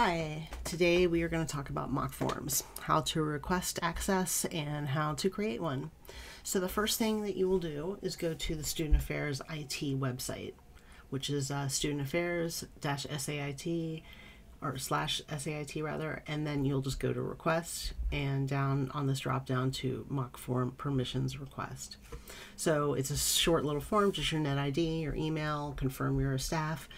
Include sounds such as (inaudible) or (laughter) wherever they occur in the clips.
Hi, today we are going to talk about MachForms, how to request access and how to create one. So the first thing that you will do is go to the Student Affairs IT website, which is uh, Student Affairs SAIT or slash SAIT rather, and then you'll just go to request and down on this drop down to MachForm permissions request. So it's a short little form, just your net ID, your email, confirm you're a staff,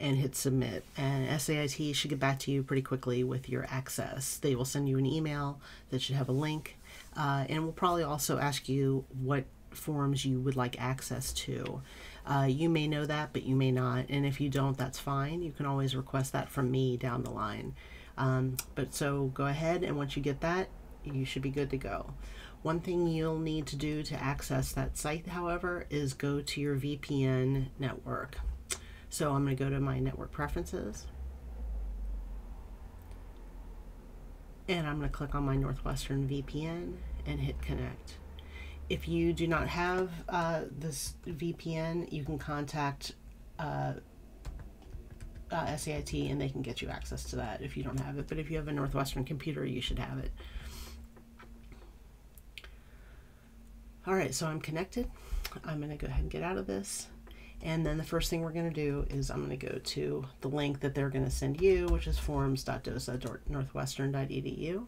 and hit submit. And SAIT should get back to you pretty quickly with your access. They will send you an email that should have a link, uh, and will probably also ask you what forms you would like access to. Uh, you may know that, but you may not. And if you don't, that's fine. You can always request that from me down the line. Um, but so go ahead, and once you get that, you should be good to go. One thing you'll need to do to access that site, however, is go to your VPN network. So I'm going to go to my network preferences. And I'm going to click on my Northwestern VPN and hit connect. If you do not have uh, this VPN, you can contact uh, uh, SAIT and they can get you access to that if you don't have it. But if you have a Northwestern computer, you should have it. All right, so I'm connected. I'm going to go ahead and get out of this. And then the first thing we're going to do is I'm going to go to the link that they're going to send you, which is forms.dosa.northwestern.edu.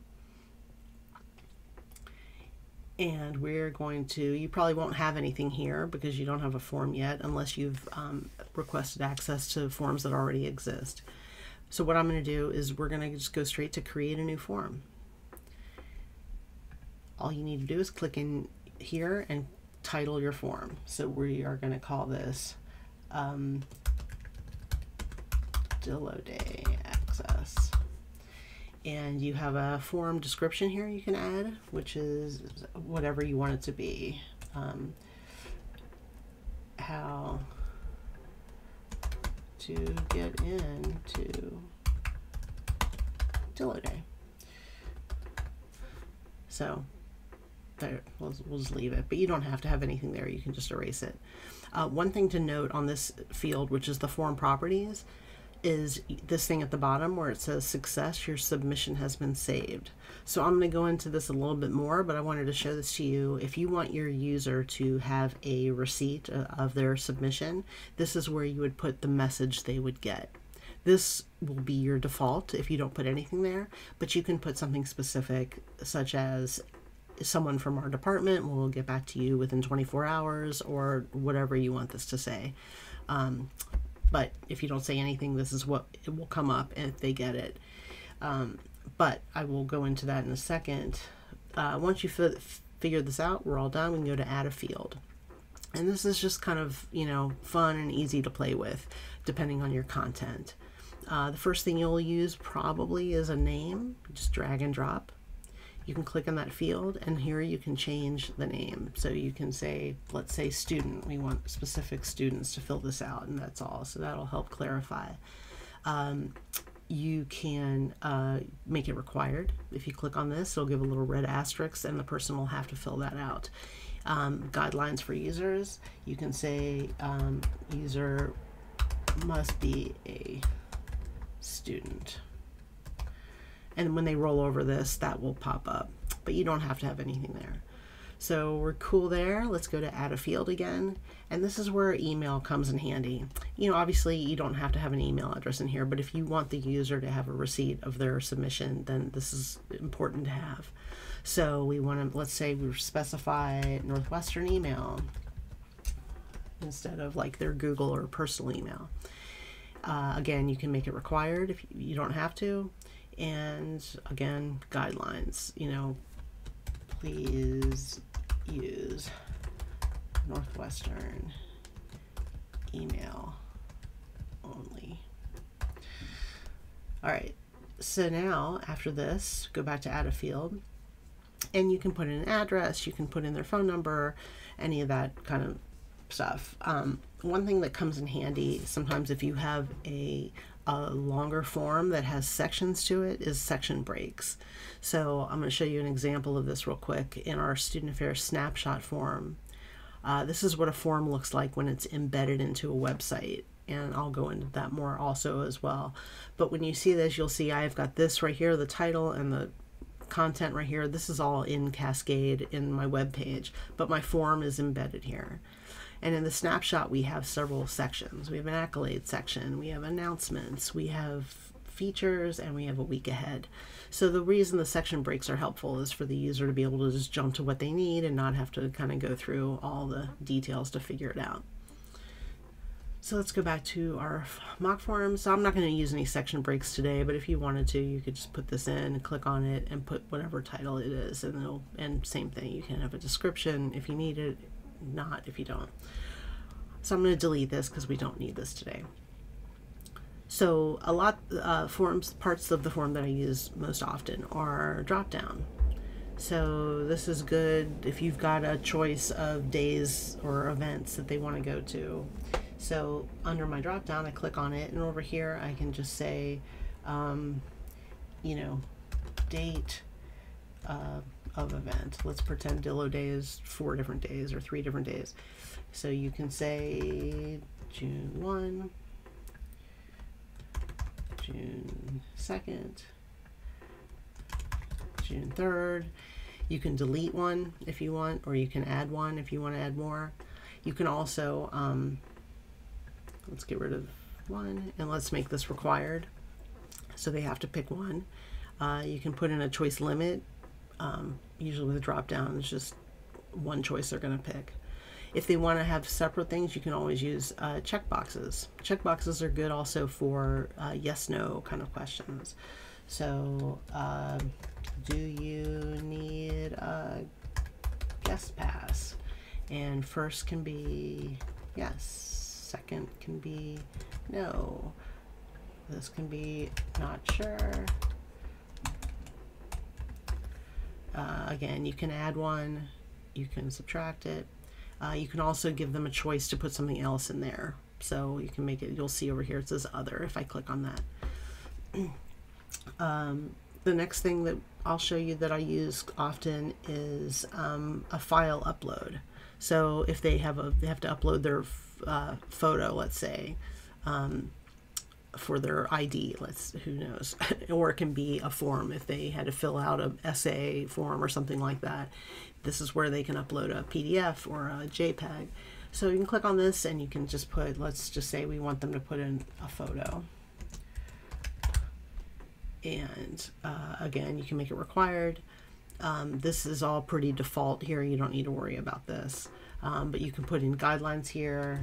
And we're going to, you probably won't have anything here because you don't have a form yet unless you've um, requested access to forms that already exist. So what I'm going to do is we're going to just go straight to create a new form. All you need to do is click in here and title your form. So we are going to call this um, Dillo Day access. And you have a form description here you can add, which is whatever you want it to be. Um, how to get into Dillo Day. So there, we'll, we'll just leave it, but you don't have to have anything there. You can just erase it. Uh, one thing to note on this field, which is the form properties, is this thing at the bottom where it says success, your submission has been saved. So I'm going to go into this a little bit more, but I wanted to show this to you. If you want your user to have a receipt uh, of their submission, this is where you would put the message they would get. This will be your default if you don't put anything there, but you can put something specific such as someone from our department will get back to you within 24 hours or whatever you want this to say. Um, but if you don't say anything, this is what it will come up if they get it. Um, but I will go into that in a second. Uh, once you f- figure this out, we're all done. We can go to add a field. And this is just kind of, you know, fun and easy to play with depending on your content. Uh, the first thing you'll use probably is a name. Just drag and drop you can click on that field and here you can change the name. So you can say, let's say student, we want specific students to fill this out and that's all. So that'll help clarify. Um, you can uh, make it required. If you click on this, it'll give a little red asterisk and the person will have to fill that out. Um, guidelines for users, you can say um, user must be a student and when they roll over this that will pop up. But you don't have to have anything there. So we're cool there. Let's go to add a field again. And this is where email comes in handy. You know obviously you don't have to have an email address in here but if you want the user to have a receipt of their submission then this is important to have. So we want to let's say we specify northwestern email instead of like their google or personal email. Uh, again you can make it required if you don't have to and again guidelines you know please use northwestern email only. All right so now after this go back to add a field and you can put in an address you can put in their phone number any of that kind of stuff. Um, one thing that comes in handy sometimes if you have a a longer form that has sections to it is section breaks. So I'm going to show you an example of this real quick in our Student Affairs snapshot form. Uh, this is what a form looks like when it's embedded into a website. and I'll go into that more also as well. But when you see this, you'll see I've got this right here, the title and the content right here. This is all in Cascade in my web page, but my form is embedded here. And in the snapshot, we have several sections. We have an accolade section, we have announcements, we have features, and we have a week ahead. So the reason the section breaks are helpful is for the user to be able to just jump to what they need and not have to kind of go through all the details to figure it out. So let's go back to our MachForm. So I'm not going to use any section breaks today, but if you wanted to, you could just put this in click on it and put whatever title it is, and it'll and same thing. You can have a description if you need it, not if you don't. So I'm going to delete this because we don't need this today. So a lot uh, forms parts of the form that I use most often are drop down. So this is good if you've got a choice of days or events that they want to go to. So under my drop down, I click on it, and over here I can just say, um, you know, date uh, of event. Let's pretend Dillo Day is four different days or three different days. So you can say June 1, June 2nd, June 3rd. You can delete one if you want, or you can add one if you want to add more. You can also um, Let's get rid of one and let's make this required. So they have to pick one. Uh, you can put in a choice limit. Um, usually with a drop down, it's just one choice they're going to pick. If they want to have separate things, you can always use uh, checkboxes. Checkboxes are good also for uh, yes no kind of questions. So, uh, do you need a guest pass? And first can be yes second can be no. This can be not sure. Uh, again, you can add one, you can subtract it. Uh, you can also give them a choice to put something else in there. So you can make it, you'll see over here it says other if I click on that. (clears throat) um, the next thing that I'll show you that I use often is um, a file upload. So if they have a, they have to upload their uh, photo, let's say, um, for their ID. Let's who knows, (laughs) or it can be a form if they had to fill out a essay form or something like that. This is where they can upload a PDF or a JPEG. So you can click on this and you can just put. Let's just say we want them to put in a photo. And uh, again, you can make it required. Um, this is all pretty default here. You don't need to worry about this. Um, but you can put in guidelines here.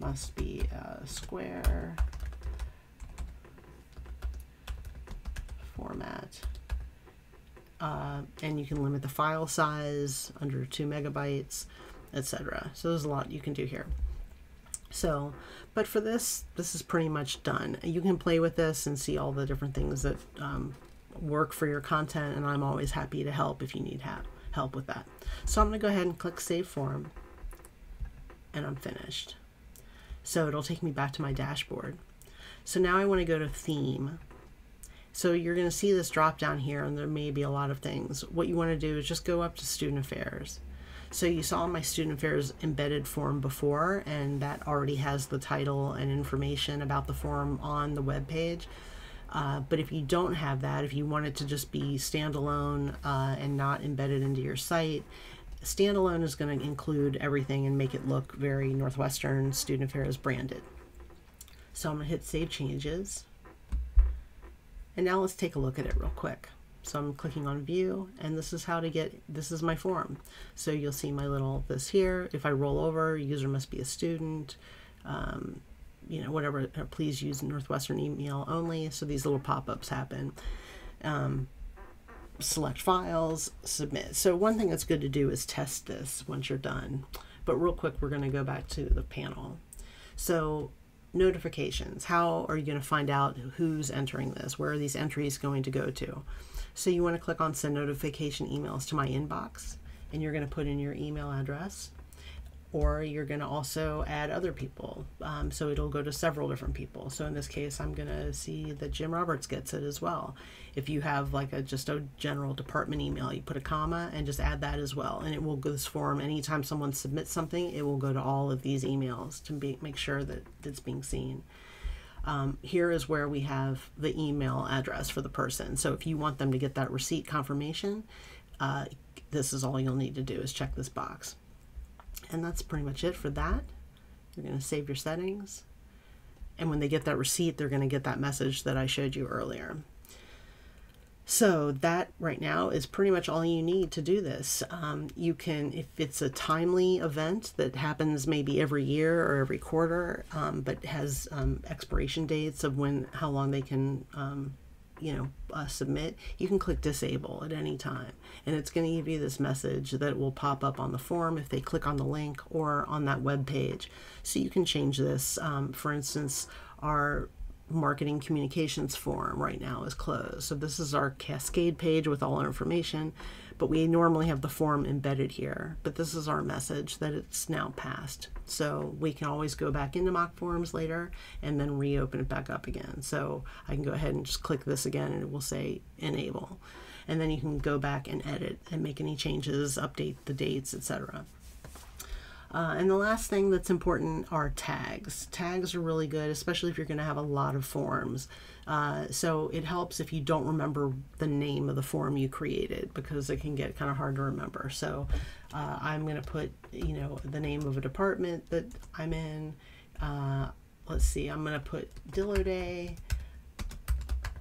Must be a square format. Uh, and you can limit the file size under two megabytes, etc. So there's a lot you can do here. So, but for this, this is pretty much done. You can play with this and see all the different things that um, work for your content, and I'm always happy to help if you need help help with that. So I'm going to go ahead and click Save Form, and I'm finished. So it'll take me back to my dashboard. So now I want to go to Theme. So you're going to see this drop down here, and there may be a lot of things. What you want to do is just go up to Student Affairs. So you saw my Student Affairs embedded form before, and that already has the title and information about the form on the web page. Uh, but if you don't have that, if you want it to just be standalone uh, and not embedded into your site, standalone is going to include everything and make it look very Northwestern Student Affairs branded. So I'm going to hit Save Changes. And now let's take a look at it real quick. So I'm clicking on View, and this is how to get, this is my form. So you'll see my little, this here. If I roll over, user must be a student. Um, you know, whatever, uh, please use Northwestern email only. So these little pop-ups happen. Um, select files, submit. So one thing that's good to do is test this once you're done. But real quick, we're going to go back to the panel. So notifications, how are you going to find out who's entering this? Where are these entries going to go to? So you want to click on send notification emails to my inbox and you're going to put in your email address or you're going to also add other people. Um, so it'll go to several different people. So in this case, I'm going to see that Jim Roberts gets it as well. If you have like a just a general department email, you put a comma and just add that as well, and it will go this form. Anytime someone submits something, it will go to all of these emails to be, make sure that it's being seen. Um, here is where we have the email address for the person. So if you want them to get that receipt confirmation, uh, this is all you'll need to do is check this box. And that's pretty much it for that. You're going to save your settings. And when they get that receipt, they're going to get that message that I showed you earlier. So that right now is pretty much all you need to do this. Um, you can, if it's a timely event that happens maybe every year or every quarter, um, but has um, expiration dates of when, how long they can um, you know, uh, submit, you can click disable at any time. And it's going to give you this message that will pop up on the form if they click on the link or on that web page. So you can change this. Um, for instance, our marketing communications form right now is closed. So this is our cascade page with all our information, but we normally have the form embedded here. But this is our message that it's now passed. So we can always go back into MachForms later and then reopen it back up again. So I can go ahead and just click this again and it will say enable. And then you can go back and edit and make any changes, update the dates, etc. Uh, and the last thing that's important are tags. Tags are really good, especially if you're going to have a lot of forms. Uh, so it helps if you don't remember the name of the form you created because it can get kind of hard to remember. So uh, I'm going to put, you know, the name of a department that I'm in. Uh, let's see, I'm going to put Dillo Day.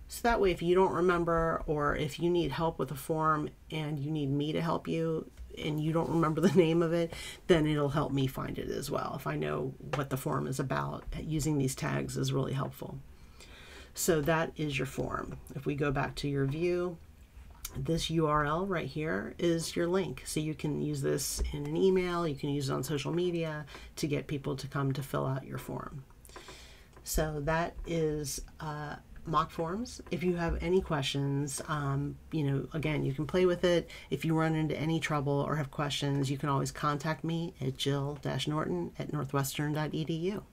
So that way, if you don't remember or if you need help with a form and you need me to help you, and you don't remember the (laughs) name of it, then it'll help me find it as well. If I know what the form is about, using these tags is really helpful. So that is your form. If we go back to your view, this URL right here is your link. So you can use this in an email, you can use it on social media to get people to come to fill out your form. So that is uh, MachForms. If you have any questions, um, you know, again, you can play with it. If you run into any trouble or have questions, you can always contact me at jill-norton at northwestern.edu.